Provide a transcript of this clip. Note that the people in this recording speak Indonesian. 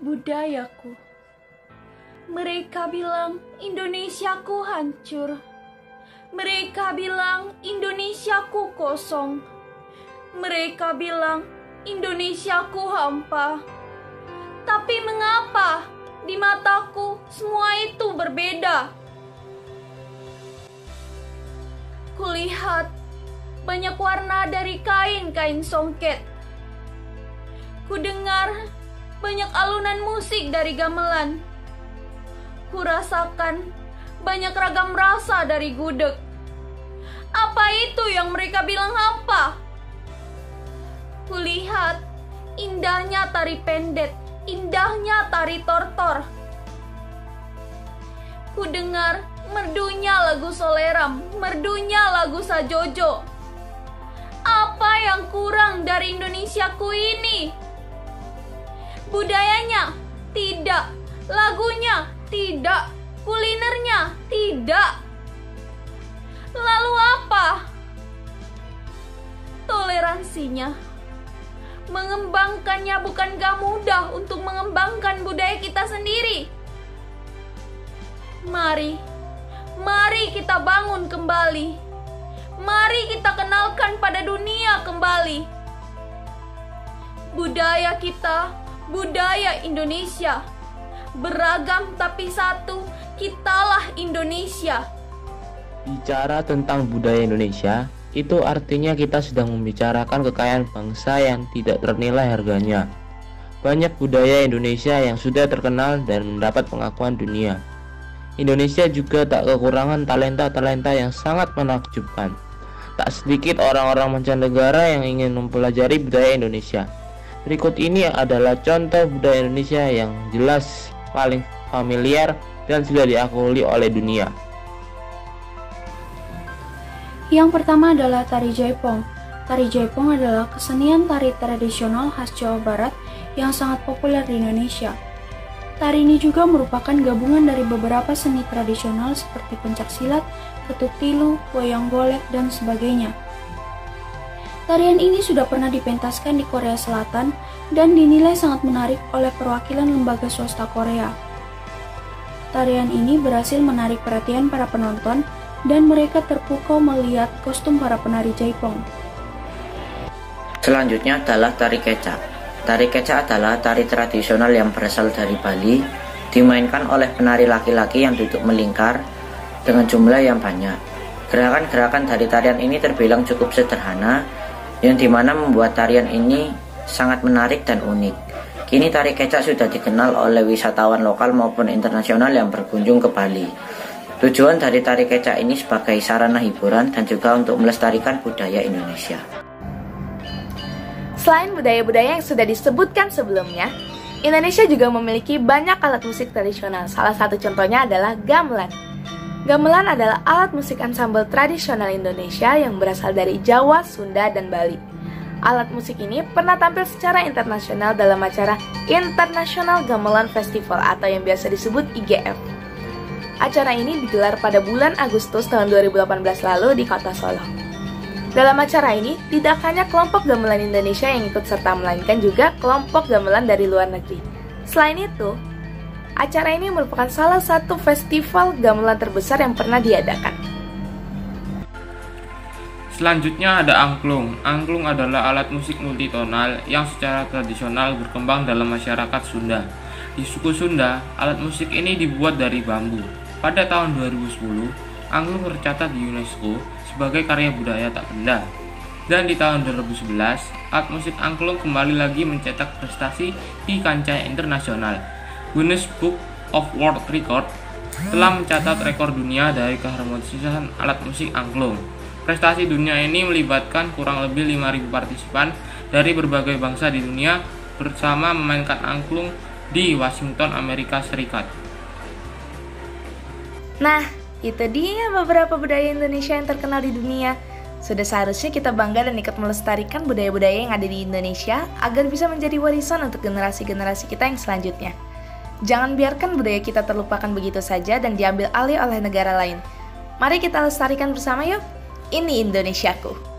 budayaku. Mereka bilang Indonesiaku hancur. Mereka bilang Indonesiaku kosong. Mereka bilang Indonesiaku hampa. Tapi mengapa di mataku semua itu berbeda? Kulihat banyak warna dari kain-kain songket. Kudengar banyak alunan musik dari gamelan. Kurasakan banyak ragam rasa dari gudeg. Apa itu yang mereka bilang hampa? Kulihat indahnya tari pendet, indahnya tari tortor. Kudengar merdunya lagu Soleram, merdunya lagu Sajojo. Apa yang kurang dari Indonesiaku ini? Budayanya tidak, lagunya tidak, kulinernya tidak. Lalu apa? Toleransinya. Mengembangkannya bukan gak mudah untuk mengembangkan budaya kita sendiri. Mari, mari kita bangun kembali. Mari kita kenalkan pada dunia kembali. Budaya kita, budaya Indonesia. Beragam tapi satu, kitalah Indonesia. Bicara tentang budaya Indonesia, itu artinya kita sedang membicarakan kekayaan bangsa yang tidak ternilai harganya. Banyak budaya Indonesia yang sudah terkenal dan mendapat pengakuan dunia. Indonesia juga tak kekurangan talenta-talenta yang sangat menakjubkan. Tak sedikit orang-orang mancanegara yang ingin mempelajari budaya Indonesia. Berikut ini adalah contoh budaya Indonesia yang jelas paling familiar dan sudah diakui oleh dunia. Yang pertama adalah tari Jaipong. Tari Jaipong adalah kesenian tari tradisional khas Jawa Barat yang sangat populer di Indonesia. Tari ini juga merupakan gabungan dari beberapa seni tradisional seperti pencak silat, ketuk tilu, wayang golek, dan sebagainya. Tarian ini sudah pernah dipentaskan di Korea Selatan dan dinilai sangat menarik oleh perwakilan lembaga swasta Korea. Tarian ini berhasil menarik perhatian para penonton dan mereka terpukau melihat kostum para penari Jaipong. Selanjutnya adalah tari kecak. Tari kecak adalah tari tradisional yang berasal dari Bali, dimainkan oleh penari laki-laki yang duduk melingkar dengan jumlah yang banyak. Gerakan-gerakan dari tarian ini terbilang cukup sederhana, yang di mana membuat tarian ini sangat menarik dan unik. Kini tari kecak sudah dikenal oleh wisatawan lokal maupun internasional yang berkunjung ke Bali. Tujuan dari tari kecak ini sebagai sarana hiburan dan juga untuk melestarikan budaya Indonesia. Selain budaya-budaya yang sudah disebutkan sebelumnya, Indonesia juga memiliki banyak alat musik tradisional. Salah satu contohnya adalah gamelan. Gamelan adalah alat musik ansambel tradisional Indonesia yang berasal dari Jawa, Sunda, dan Bali. Alat musik ini pernah tampil secara internasional dalam acara International Gamelan Festival atau yang biasa disebut IGF. Acara ini digelar pada bulan Agustus tahun 2018 lalu di kota Solo. Dalam acara ini, tidak hanya kelompok gamelan Indonesia yang ikut serta melainkan juga kelompok gamelan dari luar negeri. Selain itu, acara ini merupakan salah satu festival gamelan terbesar yang pernah diadakan. Selanjutnya ada angklung. Angklung adalah alat musik multitonal yang secara tradisional berkembang dalam masyarakat Sunda. Di suku Sunda, alat musik ini dibuat dari bambu. Pada tahun 2010, angklung tercatat di UNESCO sebagai karya budaya tak benda. Dan di tahun 2011, alat musik angklung kembali lagi mencetak prestasi di kancah internasional. Guinness Book of World Record telah mencatat rekor dunia dari keharmonisan alat musik angklung. Prestasi dunia ini melibatkan kurang lebih 5.000 partisipan dari berbagai bangsa di dunia bersama memainkan angklung di Washington, Amerika Serikat. Nah, itu dia beberapa budaya Indonesia yang terkenal di dunia. Sudah seharusnya kita bangga dan ikut melestarikan budaya-budaya yang ada di Indonesia agar bisa menjadi warisan untuk generasi-generasi kita yang selanjutnya. Jangan biarkan budaya kita terlupakan begitu saja dan diambil alih oleh negara lain. Mari kita lestarikan bersama yuk. Ini Indonesiaku.